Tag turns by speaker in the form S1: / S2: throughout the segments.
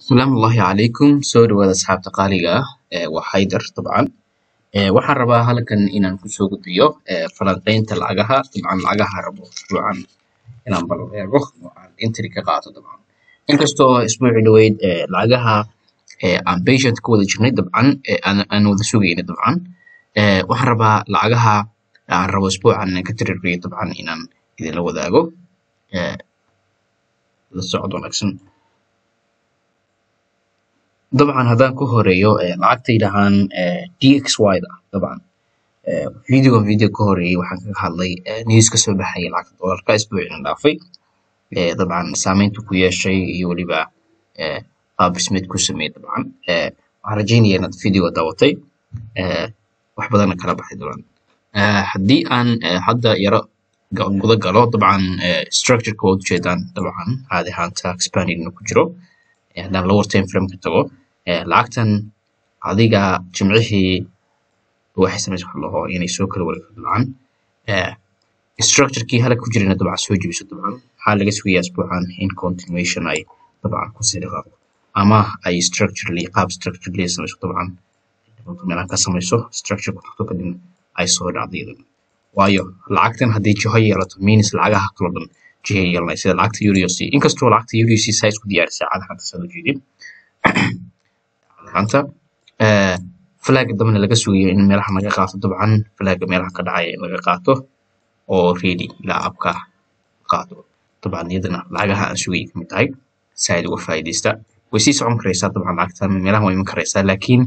S1: asalaamu ullaahi calaykum soo dhawaada asxaabta qaaliga ah ee waa xaydar dabcan waxaan rabaa halkan inaan ku soo gudbiyo falanqeynta lacagaha dabcan lacagaha rabo usbuucan inaan bal eego oo aan entry ka qaato dabcan inkastoo isbuuci dhaweyd lacagaha aan patient ka wada jirnay dabcan aan wada sugayna dabcan waxaan rabaa lacagaha aan rabo isbuucan ka tiririyo dabcan inaan idinla wadaago. La socod wanaagsan dabcan haddaan ku horeeyo ee lacagta yidhahaan ee dxy da dabcan. Videogan video ka horeeyay waxaan kaga hadlay news ka soo baxaya lacagta doolarka isbuucina dhaafay. Dabcan saameynta ku yeeshay iyo weliba qaab dhismeed ku sameeyay dabcan. Waxaan rajeynaya inaad video daawatay. Wax badanna kala baxay dabcan. Haddii aan hadda yaro guda galo dabcan structure-ka waad ujeedaan dabcan caadi ahaanta expanding ku jiro. Haddaan lower time frame tago lacagtan adiga jimcihii waxay samaysa soo kala wareegto dabcan ku jirana dabcan soo jebiso dabcan. Waxaa laga sugayaa isbuucan in continuation ay dabcan ku sii dhaqaaqo ama ay structurally qaab structurally samayso dabcan. Meelaha ka samayso structure ku tagto kadibna ay soo dhacdo waayo lacagtan haddii jiho yeelato means lacagaha kaloo dhan jihay yeelanay sida lacagta USD inkastoo lacagta USD size ku diyaarisay cadxanta saad ujeedin cadxanta ee flaga dambana laga sugayo in meelaha laga qaato. Dabcan flaga meelaha ka dhacaya in laga qaato oo ready ilaa abka qaato. Dabcan iyadana lacagaha aan sugayay ka mid tahay si aad uga faa'iidaysta way sii socon karaysaa dabcan lacagtan meelaha way iman karaysaa laakiin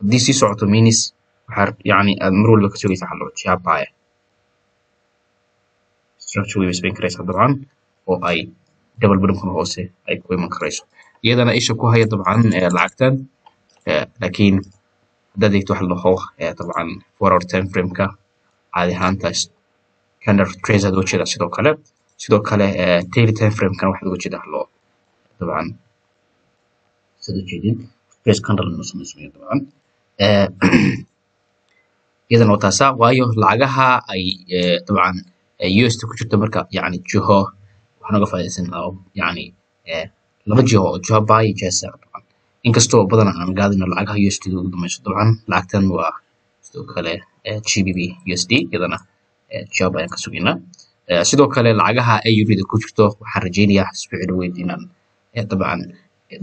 S1: haddii sii socoto means waxaa aad mar walba ka sugaysa waxa loo jihaabaya structure way isbayn karaysaa dabcan oo ay double bottomkan hoose ay ku iman karayso iyadana isha ku haya dabcan ee lacagtan ee laakiin haddaad eegto waxa la dhaho ee dabcan hour time frame-ka caadi ahaanta standard trades aad sidoo kale. Sidoo kale daily time frame-kana waxaad uga jeedaa loo dabcan. Siad ujeedin trace candle inuu samaysmayo dabcan. Iyadana waa waayo lacagaha ay dabcan USD ku jirto marka yacni jiho waxaan uga faa'iidaysan lahaa laba jiho oo jiho buy iyo sell dabcan inkastoo badanaa aan gaadino lacagaha USD da ugu dambayso dabcan lacagtan waa sidoo kale ee GBP USD iyadana ee jiho buy ayaan ka sugaynaa. Ee sidoo kale lacagaha AUD da ku jirto waxaan rajeynayaa isbuuci dhaweyd inaan dabcan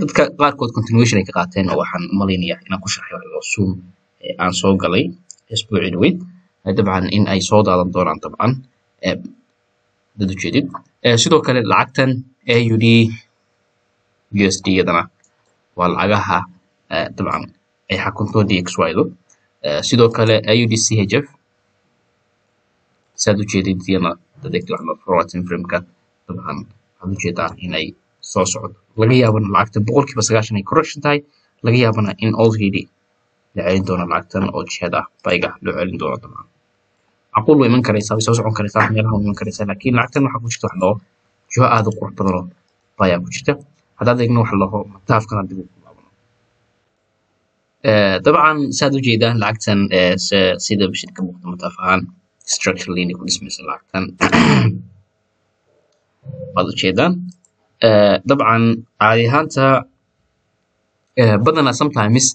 S1: dadka qaarkood continuation ay ka qaateen oo waxaan u malaynayaa inaan ku sharxay ee aan soo galay isbuuci dhaweyd dabcan in ay soo daadan doonaan dabcan dad ujeedid ee sidoo kale lacagtan AUD USD iyadana waa lacagaha dabcan ay xakunto DXY du ee sidoo kale AUD CHF saad ujeedid iyana frame-ka dabcan waxaad u jeedaa inay soo socdo. Laga yaabana lacagtan boqolkiiba sagaashan ay correction tahay laga yaabana in already la celin doono lacagtan oo jihada bayga loo celin doono dabcan. Macquul way iman karaysaa way soo socon karaysaa meelaha way iman karaysaa laakiin lacagtan waxaa ku jirta wax loo jiho aad u qurux badan oo bayaa ku jirta haddaad eegno wax laho mataafkana dib ugu laabano ee dabcan saad ujeedaan lacagtan ee se- sida bishid ka muuqda mataaf ahaan structurally inay ku dhismayso lacagtan waad ujeedaan ee dabcan caadi ahaanta badanaa sometimes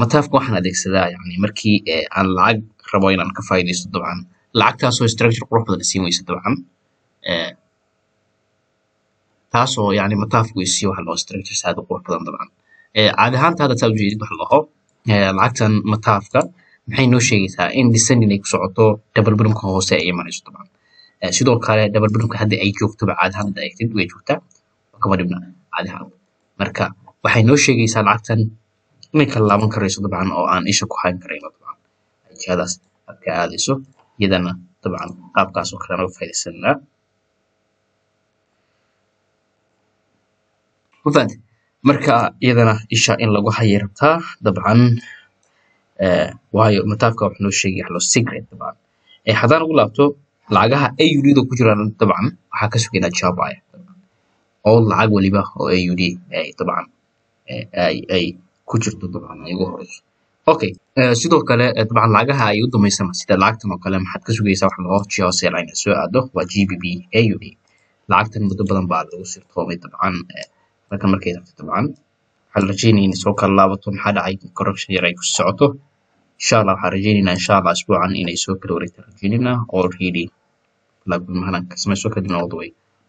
S1: mataafka waxaan adeegsadaa yacni markii aan lacag rabo inaan ka faa'iidaysto dabcan lacagtaasoo structure qurux badan isiin weysa dabcan taasoo yacni mataafku isiiyo waxa loo structure aad u qurux badan dabcan. Caadi ahaanta hadda saad ujeedid waxa laho lacagtan mataafka maxay noo sheegaysaa in descending ay ku socoto double bottomka hoose ay imanayso dabcan. Sidoo kale double bottomka hadda ay joogtoba caadi ahaan hadda eegtid way joogtaa. Kama dhibna caadi ahaan. Marka waxay noo sheegaysaa lacagtan inay kala laaban karayso dabcan oo aan isha ku hayn karayno dabcan. Jihadaas aad ka aadayso iyadana dabcan qaabkaas oo kale aan uga ma fahamtid marka iyadana isha in lagu hayay rabtaa dabcan waayo mataafka wuxuu noo sheegaya wax secret dabcan. Ee haddaan ugu laabto lacagaha AUD da ku jiraan dabcan waxaa ka sugaynaa jiho buy oo lacag waliba oo AUD ay dabcan ay ku jirto dabcan ay ugu horeyso. Okay sidoo kale dabcan lacagaha ay u damaysana sida lacagtan oo kale maxaad ka sugaysaa wax jiho sell inay soo aado waa GBP AUD lacagtan muddo badan baa lagu sirtoomay dabcan halkan markay tagto dabcan waxaan rajeynaya inay soo kala laabato maxaa dhacay? Correction yar ay ku socoto. Insha allah waxaan rajeynaynaa insha allah isbuucan inay soo kala wareegtaan rajeynaynaa already lagmahalan kasmayso kadibna all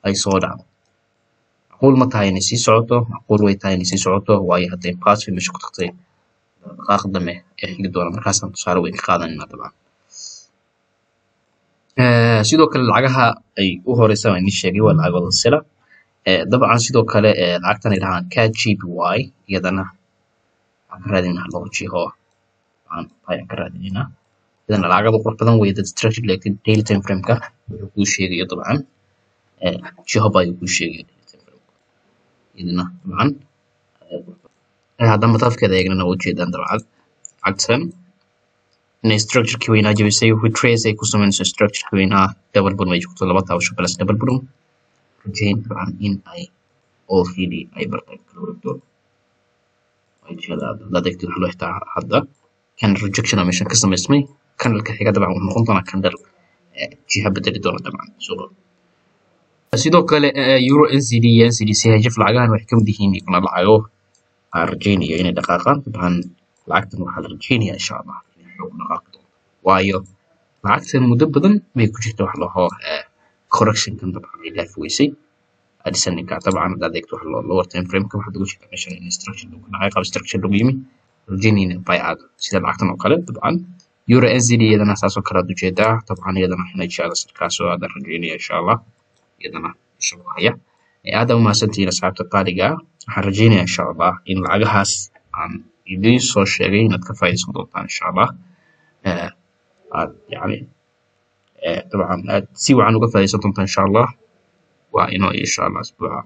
S1: ay soo dhacdo. Macquul ma tahay inay sii socoto macquul way tahay inay sii socoto waayo hadday positive meesha ku tagtay. Dhaqaaq dambe ee xigi doona markaasaan tusaale weyn ka qaadanayna dabcan sidoo kale lacagaha ay u horeysa waan idin sheegay waa lacagooda sila dabcan sidoo kale lacagtan ay dhahaan cat gpy iyadana waxaan ka raadinaa laba jiho ayaan ka raadinaynaa iyadana lacagada qurux badan wey daily time frameka wuxuu kuu sheegayo dabcan. Jihoba ayuu kuu sheegaya iyadana dabcan haddaan mataafkeeda eegnana ujeedaan dabcan lacagtan inay structureki weynaa jabisay retrace ay ku sameynayso structureki weynaa double bottom ay joogto laba taabasho plus double bottom rajayn dabcan in ay already ay bartay kala wareegto eegtid xitaa hadda. Candle rejection aa meeshan ka samaysmay candleka xiga dabcan wuxuu noqon doonaa candle jiha bedeli doona dabcan. Suuqa sidoo kale euro ncd iyo ncdc hajaf lacagahan waxay ka mid yihiin iyaguna lacago aan rajaynayo inay dhaqaaqaan. Dabcan lacagtan waxaa la rajaynaya insha allah inay xoog dhaqaaqi doonto waayo lacagtan muddo badan bay ku jirta correctionkan dabcan ay dhaafi weysay adisaninka dabcan hadaad eegto wax lower time frameka waxaad uga jeedaa meeshan in structure lagu dhacay qaab structure lagu yimi rajaynayna baycad sida lacagtan oo kale dabcan. Euro ncd iyadana saas oo kale aad u jeedaa dabcan iyadana inay jecda sarkaasoo aadan rajaynaya insha allah iyadana ku haya aada umahadsantihiin asxaabta qaaliga waxaan rajeynaya insha allah in lacagahaas aan idiin soo sheegay inaad ka faa'iidaysan doontaan insha allah aad yani dabcan aad si wacan uga faa'iidaysan doontaan insha allah. Waa inoo insha allah asbuuca